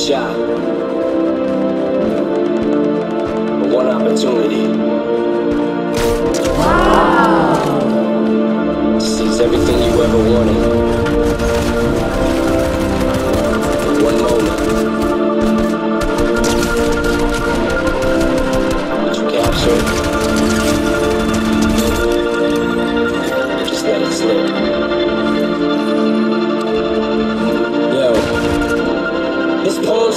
one shot. One opportunity. Wow. Seize everything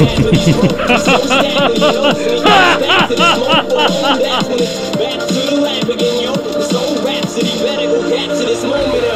Back to the lab again, yo. This old rhapsody better go back to this moment.